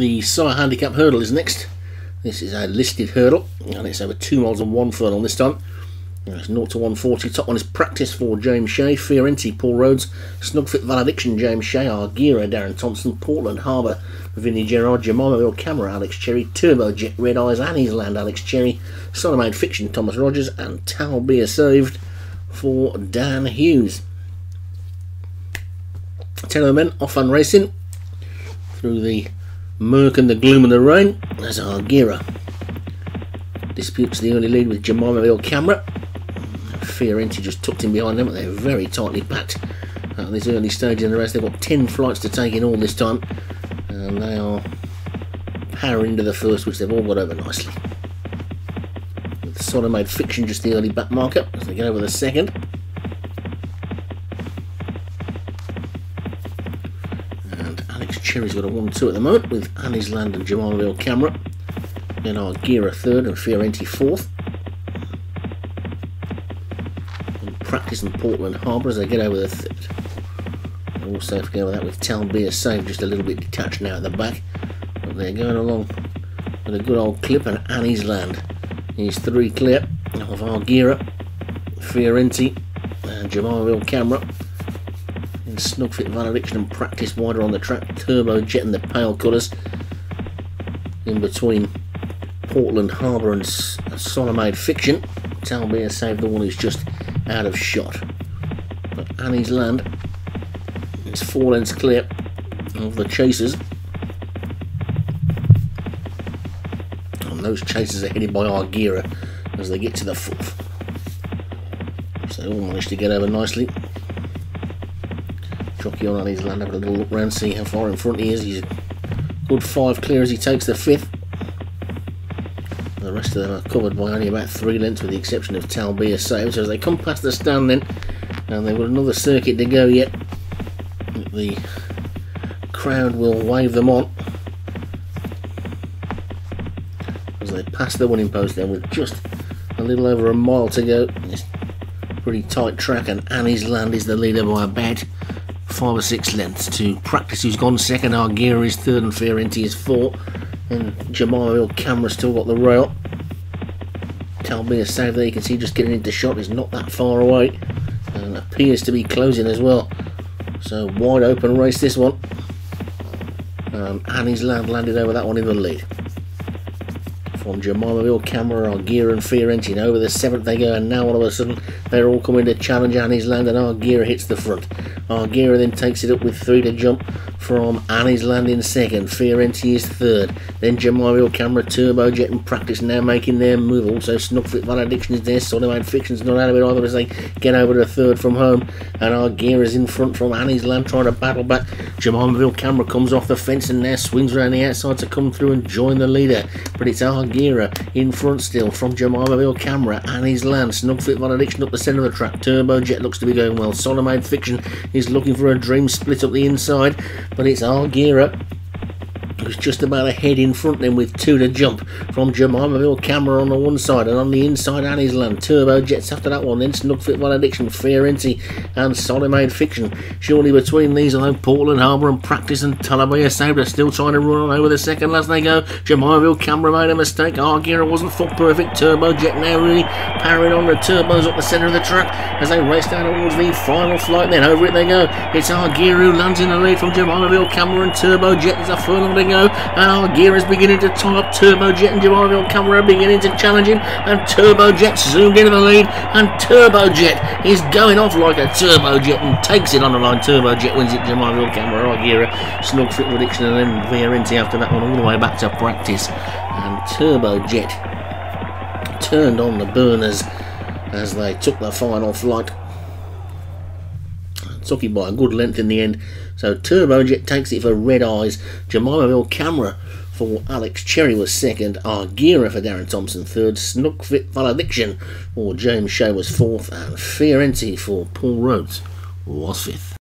The Sire Handicap Hurdle is next. This is a listed hurdle, and it's over 2 miles and 1 furlong this time. It's 0 to 140. Top one is practice for James Shea, Fiorenti, Paul Rhodes, Snugfit Valediction, James Shea, Argira, Darren Thompson, Portland Harbour, Vinnie Gerard, Jemima Camera, Alex Cherry, Turbo Jet, Red Eyes, Annie's Land, Alex Cherry, Solomade Fiction, Thomas Rogers, and Talbia Saved for Dan Hughes. Ten of the men off and racing through the murk and the gloom and the rain as Argira disputes the early lead with Jemima Camera. Fiorenti just tucked in behind them, but they're very tightly packed at this early stage in the race. They've got 10 flights to take in all this time, and they are powering into the first, which they've all got over nicely. With Solomade Fiction just the early back marker as they get over the second. Cherry's got a 1 2 at the moment with Annie's Land and Jemimaville Camera. Then Argira third and Fiorenti fourth. And practice in Portland Harbour as they get over the third. Also together that with Talbia Save just a little bit detached now at the back. But they're going along with a good old clip and Annie's Land. He's three clear of our Argira, Fiorenti, and uh, Jemimaville Camera. In Snugfit Valediction and practice wider on the track. Turbo Jet and the pale colours. In between Portland Harbour and uh, Solomade Fiction. Talbia Save the one who's just out of shot. But Annie's Land is four lengths clear of the chasers. And those chasers are headed by Argira as they get to the fourth. So they all managed to get over nicely. Jockey on Annie's Land, have a little look round, see how far in front he is. He's a good five clear as he takes the fifth. The rest of them are covered by only about three lengths with the exception of Talbia Save. So as they come past the stand then, and they've got another circuit to go yet, the crowd will wave them on. As they pass the winning post then with just a little over a mile to go. It's pretty tight track and Annie's Land is the leader by about five or six lengths to practice who's gone second, Argira is third and Fiorenti is fourth. And Jemima Camera still got the rail. Talbia Save there, you can see just getting into shot is not that far away and appears to be closing as well. So wide open race this one. Um, Annie's Land landed over that one in the lead. From Jemimaville, Camera, our gear, and Fiorenti. Over the seventh they go and now all of a sudden they're all coming to challenge Annie's Land and Argira hits the front. Argira then takes it up with three to jump from Annie's Land in second, Fiorenti is third, then Jemima Camera, Turbo Jet and Practice now making their move. Also, Snugfit Valediction is there, Solomade Fiction's not out of it either as they get over to third from home, and Argira is in front from Annie's Land trying to battle back. Jemimaville Camera comes off the fence and now swings around the outside to come through and join the leader, but it's our Argira in front still from Jemimaville Camera, Annie's Land, Snugfit Valediction up the centre of the track, Turbo Jet looks to be going well, Solomade Fiction is looking for a dream split up the inside, but it's Argira who's just about ahead in front then with two to jump from Jemimaville Camera on the one side and on the inside Annie's Land. Turbo Jets after that one, then Snugfit Valediction, Fiorenti and Solomade Fiction. Surely between these although Portland Harbour and Practice and Talabia Sabre are still trying to run on over the second as they go. Jemimaville Camera made a mistake. Argira wasn't foot perfect. Turbo Jet now really powering on the turbos up the centre of the track as they race down towards the final flight. Then over it they go. It's Argira who lands in the lead from Jemimaville Camera and Turbo Jet is a furlong to go. And Argira is beginning to tie up Turbo Jet and Jemimaville Camera beginning to challenge him. And Turbojet zoomed into the lead. And Turbojet is going off like a Turbojet and takes it on the line. Turbojet wins it. Jemimaville Camera, Argira, Snugfit Prediction, and then Fiorenti after that one all the way back to practice. And Turbojet turned on the burners as they took the final flight. It by a good length in the end. So Turbojet takes it for Red Eyes. Jemimaville Camera for Alex Cherry was second. Argira for Darren Thompson third. Snugfit Valediction for James Shea was fourth. And Fiorenti for Paul Rhodes was fifth.